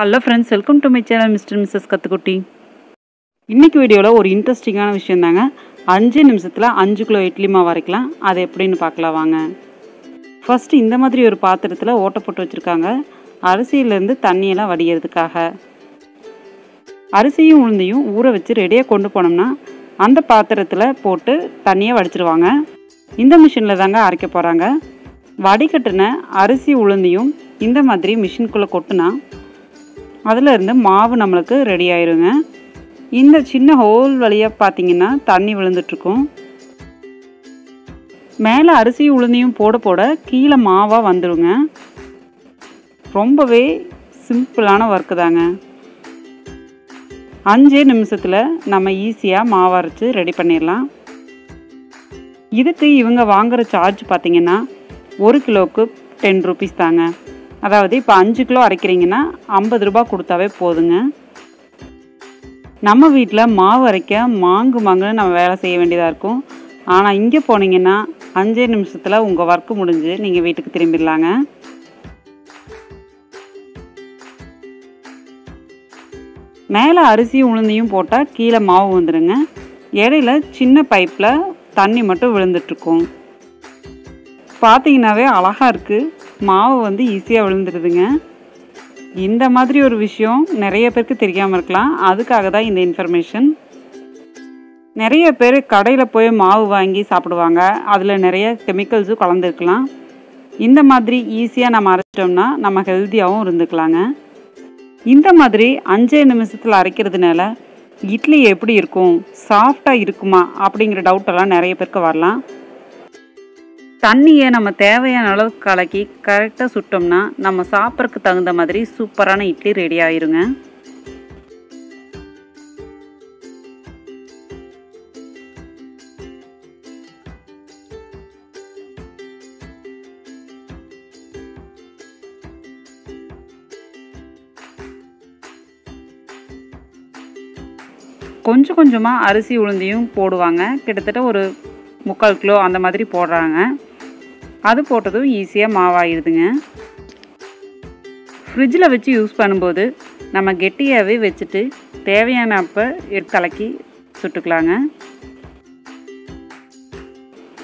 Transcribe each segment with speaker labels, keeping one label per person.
Speaker 1: Hello friends welcome to my channel Mr Mrs Kathukutti இன்றைக்கி வீடியோவில் ஒரு இன்ட்ரெஸ்டிங்கான விஷயம் தாங்க அஞ்சு நிமிஷத்தில் அஞ்சு கிலோ இட்லி மாவு அரைக்கலாம். அது எப்படின்னு பார்க்கலாம் வாங்க. ஃபஸ்ட்டு இந்த மாதிரி ஒரு பாத்திரத்தில் ஓட்டை போட்டு வச்சுருக்காங்க. அரிசியிலேருந்து தண்ணியெல்லாம் வடிகிறதுக்காக அரிசியும் உளுந்தையும் ஊற வச்சு ரெடியாக கொண்டு போனோம்னா அந்த பாத்திரத்தில் போட்டு தண்ணியை வடிச்சிருவாங்க. இந்த மிஷினில் தாங்க அரைக்க போகிறாங்க வடிகட்டின அரிசி உளுந்தையும் இந்த மாதிரி மிஷினுக்குள்ளே கொட்டுனா அதில் இருந்து மாவு நம்மளுக்கு ரெடி ஆயிருங்க. இந்த சின்ன ஹோல் வழியாக பார்த்தீங்கன்னா தண்ணி விழுந்துட்டுருக்கும். மேலே அரிசி உளுந்தையும் போட போட கீழே மாவாக வந்துடுங்க ரொம்பவே சிம்பிளான ஒர்க்கு தாங்க. அஞ்சே நிமிஷத்தில் நம்ம ஈஸியாக மாவரைச்சி ரெடி பண்ணிடலாம். இதுக்கு இவங்க வாங்குகிற சார்ஜ் பார்த்தீங்கன்னா ஒரு கிலோவுக்கு டென் ருபீஸ் தாங்க. அதாவது இப்போ அஞ்சு கிலோ அரைக்கிறீங்கன்னா ஐம்பது ரூபா கொடுத்தாவே போதுங்க. நம்ம வீட்டில் மாவு அரைக்க மாங்கு மாங்குன்னு நம்ம வேலை செய்ய வேண்டியதாக இருக்கும். ஆனால் இங்கே போனீங்கன்னா அஞ்சே நிமிஷத்தில் உங்கள் ஒர்க்கு முடிஞ்சு நீங்கள் வீட்டுக்கு திரும்பிடலாங்க. மேலே அரிசியும் உளுந்தையும் போட்டால் கீழே மாவு வந்துடுங்க இடையில சின்ன பைப்பில் தண்ணி மட்டும் விழுந்துட்டுருக்கும் பார்த்தீங்கன்னாவே அழகாக இருக்குது மாவு வந்து ஈஸியாக விழுந்துடுதுங்க. இந்த மாதிரி ஒரு விஷயம் நிறைய பேருக்கு தெரியாமல் இருக்கலாம். அதுக்காக தான் இந்த இன்ஃபர்மேஷன் நிறைய பேர் கடையில் போய் மாவு வாங்கி சாப்பிடுவாங்க. அதில் நிறைய கெமிக்கல்ஸும் கலந்துருக்கலாம் இந்த மாதிரி ஈஸியாக நம்ம அரைச்சிட்டோம்னா நம்ம ஹெல்த்தியாகவும் இருந்துக்கலாங்க. இந்த மாதிரி அஞ்சே நிமிஷத்தில் அரைக்கிறதுனால இட்லி எப்படி இருக்கும்? சாஃப்டாக இருக்குமா? அப்படிங்கிற டவுட்டெல்லாம் நிறைய பேருக்கு வரலாம். தண்ணியை நம்ம தேவையான அளவுக்கு கலக்கி கரெக்டாக சுட்டோம்னா நம்ம சாப்பிட்றதுக்கு தகுந்த மாதிரி சூப்பரான இட்லி ரெடி ஆயிருங்க. கொஞ்சம் கொஞ்சமாக அரிசி உளுந்தையும் போடுவாங்க. கிட்டத்தட்ட ஒரு முக்கால் கிலோ அந்த மாதிரி போடுறாங்க. அது போட்டதும் ஈஸியாக மாவாயிடுதுங்க ஃப்ரிட்ஜில் வச்சு யூஸ் பண்ணும்போது நம்ம கெட்டியாகவே வச்சுட்டு தேவையான அப்போ எடுத்து கலக்கி சுட்டுக்கலாங்க.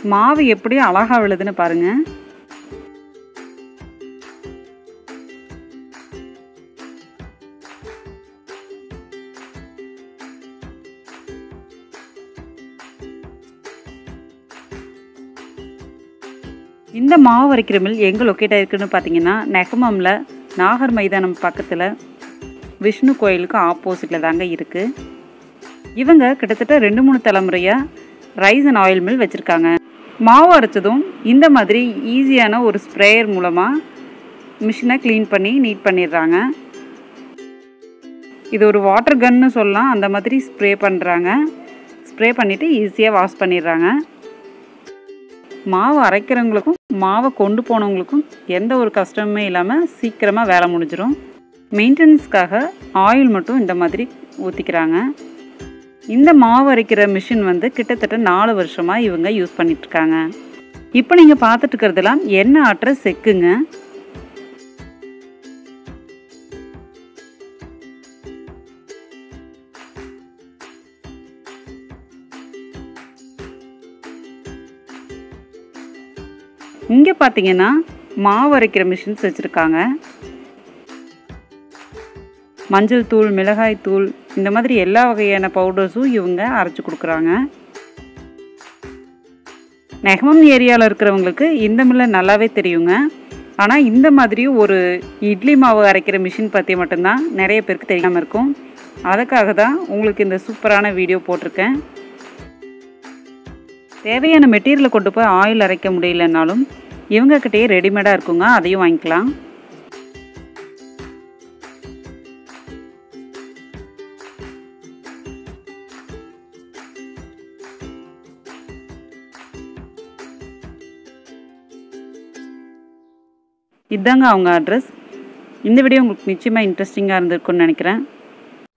Speaker 1: மாவு எப்படி அழகாக விழுதுன்னு பாருங்கள் இந்த மாவு அரைக்கிற மில் எங்கே லொக்கேட் ஆகிருக்குன்னு பார்த்தீங்கன்னா நெகமமில் நாகர் மைதானம் பக்கத்தில் விஷ்ணு கோயிலுக்கு ஆப்போசிட்டில் தாங்க இருக்குது இவங்க கிட்டத்தட்ட ரெண்டு மூணு தலைமுறையாக ரைஸ் அண்ட் ஆயில் மில் வச்சுருக்காங்க. மாவு அரைச்சதும் இந்த மாதிரி ஈஸியான ஒரு ஸ்ப்ரேயர் மூலமாக மிஷினை க்ளீன் பண்ணி நீட் பண்ணிடுறாங்க. இது ஒரு வாட்டர் கன்னு சொல்லலாம். அந்த மாதிரி ஸ்ப்ரே பண்ணுறாங்க ஸ்ப்ரே பண்ணிவிட்டு ஈஸியாக வாஷ் பண்ணிடுறாங்க. மாவு அரைக்கிறவங்களுக்கும் மாவை கொண்டு போனவங்களுக்கும் எந்த ஒரு கஷ்டமுமே இல்லாமல் சீக்கிரமாக வேலை முடிஞ்சிடும் மெயின்டெனன்ஸ்க்காக ஆயில் மட்டும் இந்த மாதிரி ஊற்றிக்கிறாங்க இந்த மாவு அரைக்கிற மிஷின் வந்து கிட்டத்தட்ட நாலு வருஷமாக இவங்க யூஸ் பண்ணிகிட்ருக்காங்க இப்போ நீங்கள் பார்த்துட்டு இருக்கிறதெல்லாம் என்ன ஆட்டுற செக்குங்க. இங்கே பார்த்தீங்கன்னா மாவு அரைக்கிற மிஷின்ஸ் வச்சுருக்காங்க. மஞ்சள் தூள் மிளகாய் தூள் இந்த மாதிரி எல்லா வகையான பவுடர்ஸும் இவங்க அரைச்சி கொடுக்குறாங்க. நெகமம் ஏரியாவில் இருக்கிறவங்களுக்கு இந்த மில்லை நல்லாவே தெரியுங்க. ஆனால் இந்த மாதிரி ஒரு இட்லி மாவு அரைக்கிற மிஷின் பற்றி மட்டும்தான் நிறைய பேருக்கு தெரியாமல் இருக்கும். அதுக்காக தான் உங்களுக்கு இந்த சூப்பரான வீடியோ போட்டிருக்கேன். தேவையான மெட்டீரியலை கொண்டு போய் ஆயில் அரைக்க முடியலனாலும் இவங்கக்கிட்டேயே ரெடிமேடாக இருக்குங்க. அதையும் வாங்கிக்கலாம். இதாங்க அவங்க அட்ரஸ் இந்த வீடியோ உங்களுக்கு நிச்சயமாக இன்ட்ரெஸ்டிங்காக இருந்திருக்குன்னு நினைக்கிறேன்.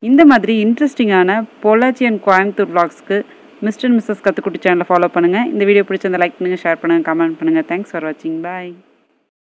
Speaker 1: இந்த மாதிரி இன்ட்ரெஸ்டிங்கான பொள்ளாச்சி அண்ட் கோயம்புத்தூர் vlogsக்கு மிஸ்டர் மிஸ்ஸஸ் கற்றுக்குட்டி சேனலை ஃபாலோ பண்ணுங்கள் இந்த வீடியோ பிடிச்சிருந்த லைக் பண்ணுங்கள் ஷேர் பண்ணுங்கள் கமெண்ட் பண்ணுங்கள் தேங்க்ஸ் ஃபார் வாட்சிங் பாய்